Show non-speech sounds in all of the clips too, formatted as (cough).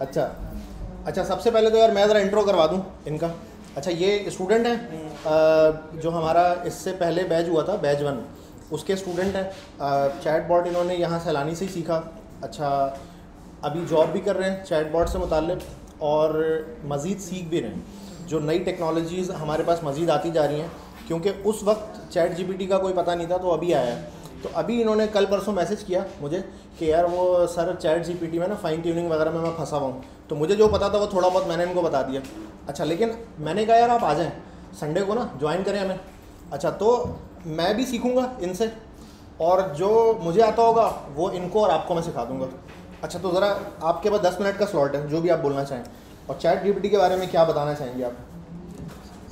अच्छा। अच्छा सबसे पहले तो यार मैं ज़रा इंट्रो करवा दूँ इनका। अच्छा ये स्टूडेंट हैं जो हमारा इससे पहले बैच हुआ था बैच वन उसके स्टूडेंट हैं। चैट बॉट इन्होंने यहाँ सैलानी से ही सीखा। अच्छा अभी जॉब भी कर रहे हैं चैट बॉट से मुतालिक, और मज़ीद सीख भी रहे हैं। जो नई टेक्नोलॉजीज़ हमारे पास मज़ीद आती जा रही हैं, क्योंकि उस वक्त चैट जीपीटी का कोई पता नहीं था तो अभी आया है। तो अभी इन्होंने कल परसों मैसेज किया मुझे कि यार वो सर चैट जीपीटी में ना फाइन ट्यूनिंग वगैरह में मैं फंसा हुआ हूँ। तो मुझे जो पता था वो थोड़ा बहुत मैंने इनको बता दिया। अच्छा लेकिन मैंने कहा यार आप आ जाएँ। संडे को ना ज्वाइन करें हमें। अच्छा तो मैं भी सीखूँगा इनसे। और जो मुझे आता होगा वो इनको और आपको मैं सिखा दूँगा। अच्छा तो ज़रा आपके पास दस मिनट का स्लॉट है जो भी आप बोलना चाहें। और चैट जीपीटी के बारे में क्या बताना चाहेंगे आप?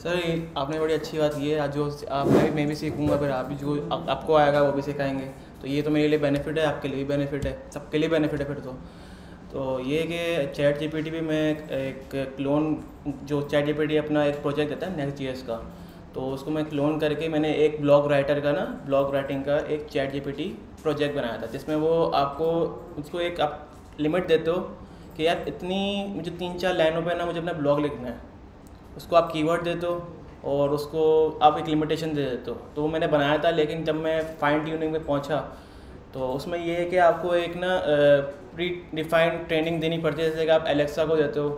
सर आपने बड़ी अच्छी बात की है। आज जो आप मैं भी सीखूँगा फिर आप भी जो आप, आपको आएगा वो भी सिखाएँगे। तो ये तो मेरे लिए बेनिफिट है, आपके लिए भी बेनिफिट है, सबके लिए बेनिफिट है फिर तो। तो ये कि चैट जी जीपीटी भी मैं एक क्लोन जो चैट जी जीपीटी अपना एक प्रोजेक्ट देता है नेक्स्ट जीएस का तो उसको मैं क्लोन करके मैंने एक ब्लॉग राइटर का ना ब्लॉग राइटिंग का एक चैट जीपीटी प्रोजेक्ट बनाया था, जिसमें वो आपको, उसको एक आप लिमिट देते हो कि यार इतनी, मुझे तीन चार लाइनों पर ना मुझे अपना ब्लॉग लिखना है। उसको आप कीवर्ड देते हो और उसको आप एक लिमिटेशन दे देते हो। तो वो मैंने बनाया था, लेकिन जब मैं फाइन ट्यूनिंग में पहुँचा तो उसमें ये है कि आपको एक ना प्री डिफाइंड ट्रेनिंग देनी पड़ती है। जैसे कि आप एलेक्सा को देते हो,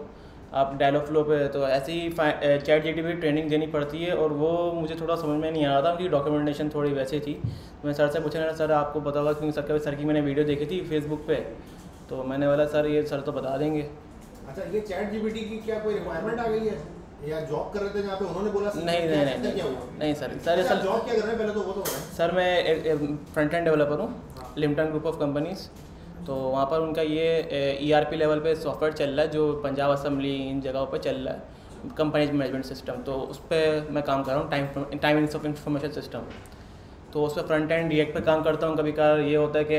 आप डायलॉग फ्लो पे देते हो, ऐसे ही चैट जी टी ट्रेनिंग देनी पड़ती है। और वो मुझे थोड़ा समझ में नहीं आ रहा था, उनकी डॉक्यूमेंटेशन थोड़ी वैसे थी। तो मैं सर से पूछा ना सर, आपको पता होगा क्योंकि सर सर की मैंने वीडियो देखी थी फेसबुक पे। तो मैंने बोला, सर, ये सर तो बता देंगे। अच्छा ये चैट जीपीटी की क्या कोई रिक्वायरमेंट आ गई है? या जॉब कर रहे थे जहाँ पे उन्होंने बोला नहीं नहीं नहीं नहीं नहीं सर सर सर जॉब क्या कर रहे हैं? पहले तो वो तो सर मैं फ्रंट एंड डेवलपर हूँ लिमटन ग्रुप ऑफ़ कंपनीज़ तो वहाँ पर उनका ये ई आर पी लेवल पे सॉफ्टवेयर चल रहा है जो पंजाब असम्बली इन जगहों पर चल रहा है कंपनीज़ मैनेजमेंट सिस्टम तो उस पर मैं काम कर रहा हूँ time time of information system तो उस पर फ्रंट एंड रिएक्ट पे काम करता हूँ कभी कभार ये होता है कि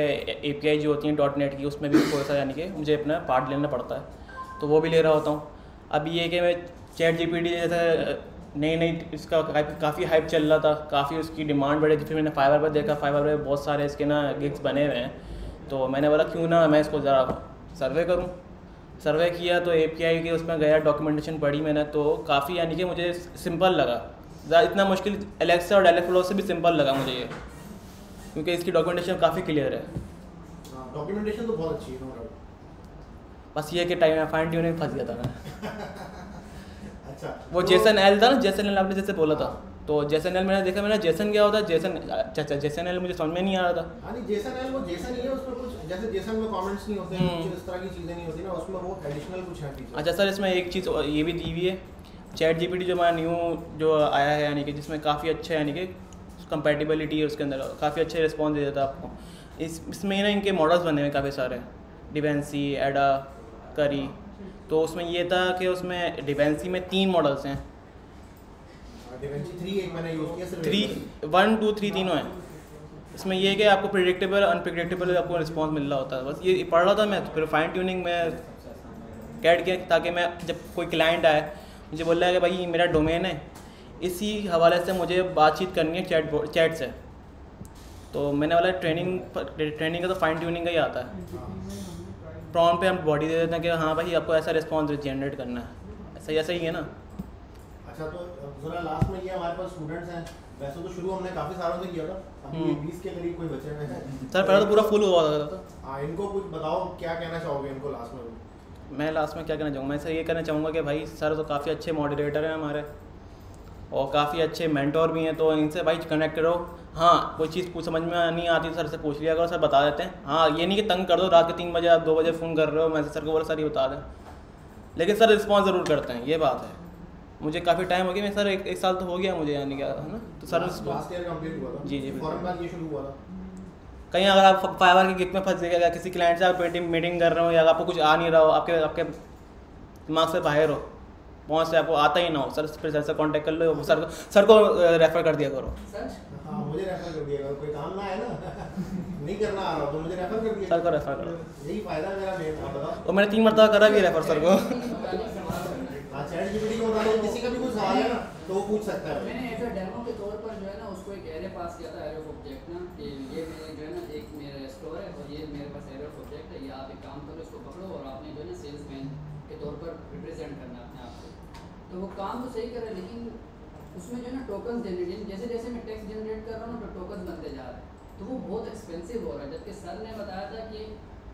ए पी आई जो होती हैं. डॉट नेट की उसमें भी थोड़ा सा यानी कि मुझे अपना पार्ट लेना पड़ता है। तो वो भी ले रहा होता हूँ। अब ये कि मैं चैट जी जैसे नई नई इसका काफ़ी हाइप चल रहा था काफ़ी उसकी डिमांड बढ़ी थी। फिर मैंने फाइवर पर देखा फाइवर पर बहुत सारे इसके ना गिग्स बने हुए हैं। तो मैंने बोला क्यों ना मैं इसको ज़रा सर्वे करूँ? सर्वे किया तो ए पी आई के उसमें गया डॉक्यूमेंटेशन पढ़ी मैंने तो काफ़ी यानी कि मुझे सिंपल लगा। इतना मुश्किल एलेक्सा और डेलेफ्लो से भी सिंपल लगा मुझे ये। क्योंकि इसकी डॉक्यूमेंटेशन काफ़ी क्लियर है। डॉक्यूमेंटेशन तो बहुत अच्छी है बस ये कि टाइम फाइन ट्यूनिंग फंस गया था मैं। (laughs) अच्छा। वो तो- जेसन एल था ना जेसन एल आपने जैसे बोला था। तो जेसन एल मैंने देखा मैंने जेसन क्या होता है जेसन अच्छा अच्छा जेसन एल मुझे समझ में नहीं आ रहा था। हाँ जेसन है वो जेसन ही है उसमें कुछ जैसे जेसन में कमेंट्स नहीं होते हैं हम्म। इस तरह की चीज़ें नहीं होती ना उसमें वो एडिशनल कुछ है अच्छा सर इसमें एक चीज़ ये भी दी हुई है। चैट जी जो हमारा न्यू जो आया है यानी कि जिसमें काफ़ी अच्छा यानी कि कंपेटिबिलिटी है उसके अंदर काफ़ी अच्छे रिस्पॉन्स दे देता है आपको। इस इसमें ना इनके मॉडल्स बने हुए काफ़ी सारे। डिवेंसी एडा करी तो उसमें ये था कि उसमें डिवेंसी में तीन मॉडल्स हैं। थ्री एक मैंने यूज़ किया सिर्फ़ थ्री एक वन टू थ्री तीनों हैं। इसमें ये है कि आपको प्रिडिक्टेबल अनप्रिडिक्टेबल आपको रिस्पॉन्स मिल रहा होता है। बस ये पढ़ रहा था मैं तो फिर फाइन ट्यूनिंग में कैड किया ताकि मैं जब कोई क्लाइंट आए मुझे बोल रहा है कि भाई मेरा डोमेन है। इसी हवाले से मुझे बातचीत करनी है चैट चैट से। तो मैंने बोला ट्रेनिंग ट्रेनिंग का तो फाइन ट्यूनिंग का ही आता है। प्रॉन पे हम बॉडी दे देते हैं कि हाँ भाई आपको ऐसा रिस्पॉन्स जनरेट करना है। ऐसा ऐसा ही है ना? अच्छा तो जरा लास्ट में ये हमारे पास स्टूडेंट्स हैं वैसे तो शुरू हमने काफ़ी सालों से किया था अभी हम्म। बीस के करीब कोई बचे हुए हैं। सर पहले तो पूरा फुल हुआ था हाँ इनको कुछ बताओ क्या कहना चाहोगे इनको लास्ट में? मैं लास्ट में क्या कहना चाहूँगा? मैं सर ये कहना चाहूँगा कि भाई सर तो काफ़ी अच्छे मॉडरेटर हैं हमारे। और काफ़ी अच्छे मेंटोर भी हैं तो इनसे भाई कनेक्ट करो। हाँ कोई चीज़ कुछ समझ में नहीं आती तो सर से पूछ लिया करो सर बता देते हैं। हाँ ये नहीं कि तंग कर दो रात के तीन बजे आप दो बजे फ़ोन कर रहे हो मैं सर को बोला सर ये बता दें। लेकिन सर रिस्पॉन्स ज़रूर करते हैं ये बात है। मुझे काफ़ी टाइम हो गया मैं सर एक, एक साल तो हो गया मुझे यानी क्या है ना? तो सर था। जी, जी, कहीं अगर आप फाइवर के गिग में फंस गए या किसी क्लाइंट से आप मीटिंग कर रहे हो या आपको कुछ आ नहीं रहा हो आपके आपके दिमाग से बाहर हो पहुँच से आपको आता ही ना हो। सर फिर सर से कांटेक्ट कर लो सर को सर को रेफर कर दिया करो। हाँ मुझे रेफर कर दिया कोई काम ना है ना? (laughs) नहीं करना आ रहा तो मुझे रेफर कर दिया। सर को रेफर करो। यही फ़ायदा मेरा मेन और मैंने तीन मरतबा करा भी रेफर सर को। हाँ चैट जीपीटी के मुताबिक किसी का भी कोई सवाल है ना तो पूछ सकता है। मैंने एज डेमो के तौर पर जो है ना उसको एक एरे पास किया था एरे ऑफ़ ऑब्जेक्ट ना कि ये मेरे जो है ना एक मेरा स्टोर है और ये मेरे पास एरे ऑफ़ ऑब्जेक्ट है ये आप एक काम करो इसको पकड़ो और आपने जो है ना सेल्स मैन तो वो काम तो सही कर रहा है लेकिन उसमें जो है ना टोकन जनरेट जैसे जैसे मैं टेक्स्ट जनरेट कर रहा हूँ ना तो टोकन बनते जा रहे हैं। तो वो बहुत एक्सपेंसिव हो रहा है। जबकि सर ने बताया था कि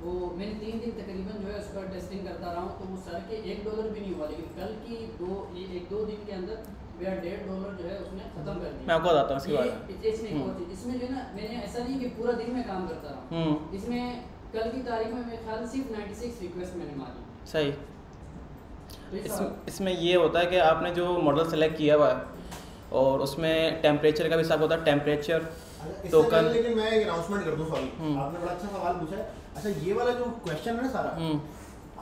वो मैंने तीन दिन तकरीबन जो है उस पर टेस्टिंग करता रहा हूँ तो वो सर के एक डॉलर भी नहीं हुआ लेकिन कल की दो ये एक दो दिन के अंदर मेरा डेढ़ डॉलर जो है उसने खत्म कर दिया। मैं आपको बताता हूँ इसके बारे में। इसमें एक और चीज़ इसमें जो है ना मैंने ऐसा नहीं कि पूरा दिन में काम करता रहा हम्म। इसमें कल की तारीख में मेरे ख्याल सिर्फ़ 96 रिक्वेस्ट मैंने मारी। सही। इस, इसमें ये होता है कि आपने जो मॉडल सेलेक्ट किया हुआ है और उसमें टेम्परेचर का भी हिसाब होता है टेम्परेचर इससे टोकन लेकिन मैं एक अनाउंसमेंट कर दूँ सॉरी हम्म। आपने बड़ा अच्छा सवाल पूछा है। अच्छा ये वाला जो क्वेश्चन है ना सारा हम्म।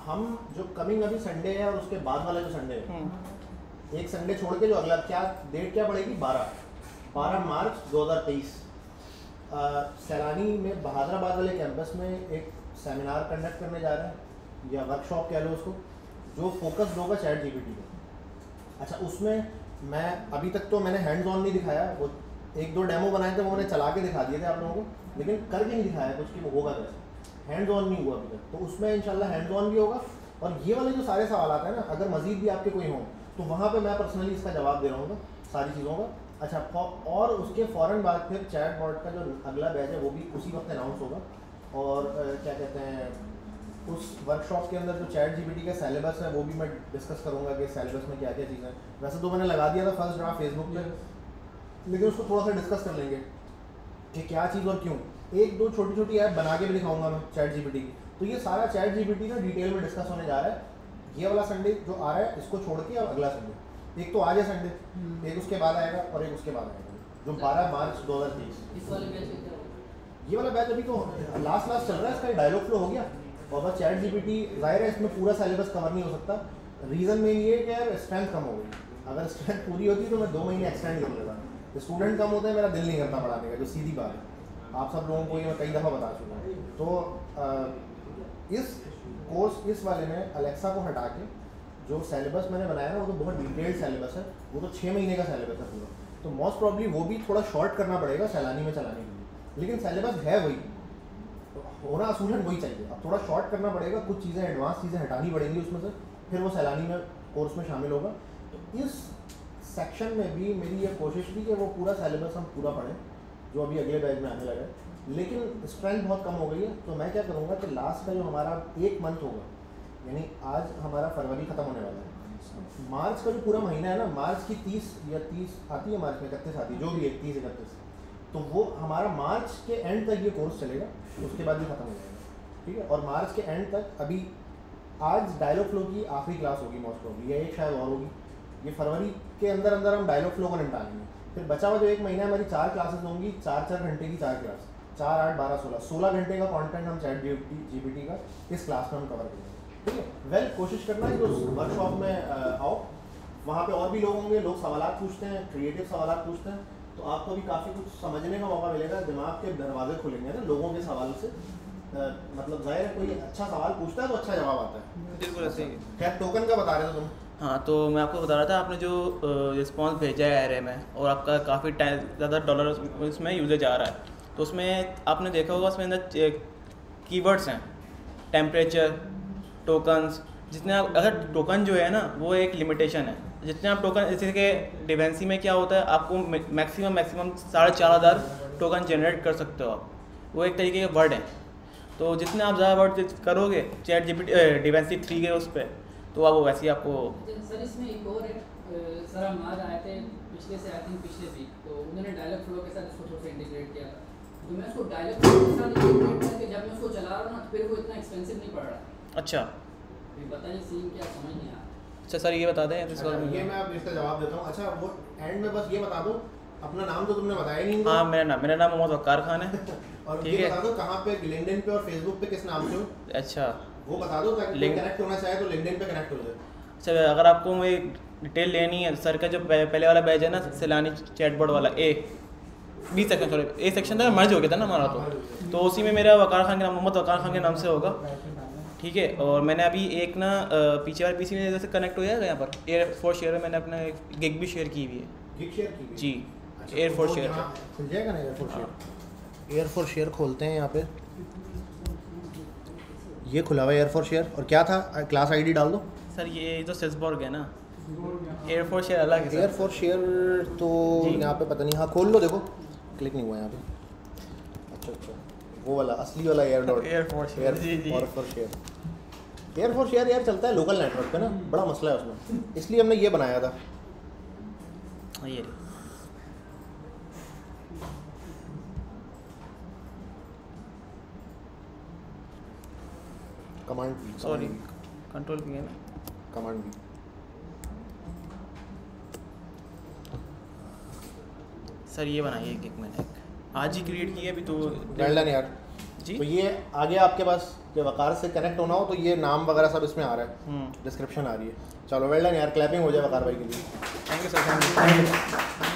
हम जो कमिंग अभी संडे है और उसके बाद वाला जो संडे है हम्म। एक संडे छोड़ के जो अगला क्या डेट क्या पड़ेगी? बारह। बारह मार्च 2023 अ, सैलानी में बहादराबाद वाले कैंपस में एक सेमिनार कंडक्ट करने जा रहे हैं या वर्कशॉप कह लो उसको। जो फोकस्ड होगा चैट जीपीटी पे। अच्छा उसमें मैं, अभी तक तो मैंने हैंड्स ऑन नहीं दिखाया, वो एक दो डेमो बनाए थे, वो मैंने चला के दिखा दिए थे आप लोगों को, लेकिन करके नहीं दिखाया कुछ कि वो होगा कैसे। हैंड्स ऑन नहीं हुआ अभी तक। तो उसमें इंशाल्लाह हैंड्स ऑन भी होगा, और ये वाले जो सारे सवाल आते हैं ना, अगर मजीद भी आपके कोई हों तो वहाँ पर मैं पर्सनली इसका जवाब दे रहा हूँ सारी चीज़ों का। अच्छा और उसके फ़ौरन बाद फिर चैट बॉट का जो अगला बैच है, वो भी उसी वक्त अनाउंस होगा। और क्या कहते हैं वर्कशॉप के अंदर जो चैट जीपीटी का सिलेबस है वो भी मैं डिस्कस करूँगा कि सिलेबस में क्या क्या चीज़ें हैं। वैसे तो मैंने लगा दिया था फ़र्स्ट ड्राफ्ट फेसबुक पे लेकिन उसको थोड़ा सा डिस्कस कर लेंगे कि क्या चीज़ और क्यों। एक दो छोटी छोटी ऐप बना के भी दिखाऊँगा मैं चैट जीपीटी की। तो ये सारा चैट जीपीटी ना डिटेल में डिस्कस होने जा रहा है ये वाला संडे जो आ रहा है इसको छोड़ के और अगला संडे एक तो आज है संडे एक उसके बाद आएगा और एक उसके बाद आएगा जो बारह मार्च दो हज़ार तेईस। ये वाला बैच अभी तो लास्ट लास्ट चल रहा है इसका डायलॉग फ्लो हो गया। और चैट जीपीटी ज़ाहिर है इसमें पूरा सिलेबस कवर नहीं हो सकता। रीज़न मेन ये है कि यार स्ट्रेंथ कम हो गई। अगर स्ट्रेंथ पूरी होती तो मैं दो महीने एक्सटेंड कर लेता स्टूडेंट कम होते हैं मेरा दिल नहीं करता पढ़ाने का जो सीधी बात है। आप सब लोगों को ये मैं कई दफ़ा बता चुका हूँ। तो अ, इस कोर्स इस वाले में अलेक्सा को हटा के जो सिलेबस मैंने बनाया ना वो तो बहुत डिटेल्ड सिलेबस है। वो तो छः महीने का सिलेबस है पूरा। तो मोस्ट प्रॉब्ली वो भी थोड़ा शॉर्ट करना पड़ेगा सैलानी में चलाने के लिए। लेकिन सिलेबस है वही। होना असूलन वही चाहिए। अब थोड़ा शॉर्ट करना पड़ेगा, कुछ चीज़ें एडवांस चीज़ें हटानी पड़ेंगी उसमें से, फिर वो सैलानी में कोर्स में शामिल होगा। तो इस सेक्शन में भी मेरी ये कोशिश थी कि वो पूरा सिलेबस हम पूरा पढ़ें, जो अभी अगले बैच में आने लगा है। लेकिन स्ट्रेंथ बहुत कम हो गई है तो मैं क्या करूँगा कि लास्ट का जो हमारा एक मंथ होगा, यानी आज हमारा फरवरी ख़त्म होने वाला है। मार्च का जो पूरा महीना है ना, मार्च की तीस या तीस आती है, मार्च में इकतीस आती है, जो भी है, तीस इकतीस। तो वो हमारा मार्च के एंड तक ये कोर्स चलेगा, उसके बाद भी ख़त्म हो जाएगा, ठीक है? और मार्च के एंड तक, अभी आज डायलॉग फ्लो की आखिरी क्लास होगी मोस्ट प्रॉब्ली या एक शायद और होगी। ये फरवरी के अंदर अंदर हम डायलॉग फ्लो को निपटालेंगे फिर बचा हुआ जो एक महीना हमारी चार क्लासेस होंगी चार चार घंटे की चार क्लास चार आठ बारह सोलह सोलह घंटे का कंटेंट हम चैट जी पी का इस क्लास में हम कवर करेंगे, ठीक है? वेल कोशिश करना है कि उस वर्कशॉप में आओ। वहाँ पे और भी लोग होंगे, लोग सवाल पूछते हैं क्रिएटिव सवाल पूछते हैं। तो आपको भी काफ़ी कुछ समझने का मौका मिलेगा दिमाग के दरवाजे खुलेंगे ना लोगों के सवाल से। मतलब ज़ाहिर है कोई अच्छा सवाल पूछता है तो अच्छा जवाब आता है। बिल्कुल ऐसे ही। खैर टोकन का बता रहे थे तुम। हाँ तो मैं आपको बता रहा था आपने जो रिस्पॉन्स भेजा है एरे में और आपका काफ़ी टाइम ज़्यादा डॉलर इसमें यूजेज आ रहा है। तो उसमें आपने देखा होगा उसमें अंदर कीवर्ड्स हैं। टेम्परेचर टोकन्स जितने आप अगर टोकन जो है ना वो एक लिमिटेशन है। जितने आप टोकन जैसे कि डिवेंसी में क्या होता है आपको मैक्सिमम मैक्सिमम साढ़े चार हज़ार टोकन जनरेट कर सकते हो आप। वो एक तरीके के वर्ड हैं। तो जितने आप ज़्यादा वर्ड करोगे chat G P davinci three के उस पर तो आप वो वैसे ही आपको सर इसमें एक और है सर हम आज आए थे पिछले से आई थिंक पिछले वीक तो उन्होंने डायलॉग फ्लो के साथ इसको थोड़ा सा इंटीग्रेट किया था। तो मैं उसको डायलॉग फ्लो के साथ इंटीग्रेट करके जब मैं उसको चला रहा हूँ ना तो फिर वो इतना एक्सपेंसिव नहीं पड़ रहा। अच्छा। सीन क्या समझ नहीं आ रहा। अच्छा सर ये बता दें अच्छा, ये मैं अब इसका जवाब देता हूँ। अच्छा वो एंड में बस ये बता दो अपना नाम तो तुमने बताया नहीं हाँ मेरा नाम मेरा नाम मोहम्मद वक्कार खान है। (laughs) और ठीक है। बता दो कहाँ पे लिंक्डइन पे और फेसबुक पे किस नाम से हो? अच्छा। वो बता दो ताकि कनेक्ट होना चाहे तो लिंक्डइन पे कनेक्ट हो जाए। अच्छा अगर आपको मैं डिटेल लेनी है सर का जो पहले वाला बैच है ना सैलानी चैटबोर्ड वाला A B section sorry A section था मर्ज हो गया था ना हमारा तो। तो उसी में मेरा वकार खान के नाम मोहम्मद वकार खान के नाम से होगा। ठीक है और मैंने अभी एक ना पीछे वाले पीसी में जैसे कनेक्ट हो जाएगा यहाँ पर एयर फोर्स शेयर में मैंने अपना एक गिग भी शेयर की हुई है। जी एयर फोर्स शेयर खुल जाएगा ना एयरफोर्स शेयर एयरफोर्स शेयर खोलते हैं यहाँ पे। ये खुला हुआ है एयरफोर्स शेयर और क्या था? क्लास आईडी डाल दो। सर ये जो सेल्सबर्ग है ना एयरफोर्स शेयर अलग है एयर सर। फॉर शेयर तो यहाँ पे पता नहीं हाँ खोल लो देखो। क्लिक नहीं हुआ यहाँ पे। वो वाला असली वाला एयर डॉट एयर जी, जी। For for share air for share यार चलता है लोकल नेटवर्क पे ना बड़ा मसला है उसमें। इसलिए हमने ये बनाया था। ये कमांड सॉरी कंट्रोल किया ना? कमांड भी सर ये बनाइए एक एक मैंने आज ही क्रिएट किया अभी तो वेल डन यार। जी। तो ये आ गया आपके पास जब वकार से कनेक्ट होना हो तो ये नाम वगैरह सब इसमें आ रहा है। हम्म। डिस्क्रिप्शन आ रही है। चलो वेल डन यार क्लैपिंग हो जाए वकार भाई के लिए। Thank you sir thank you